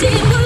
Teamwork.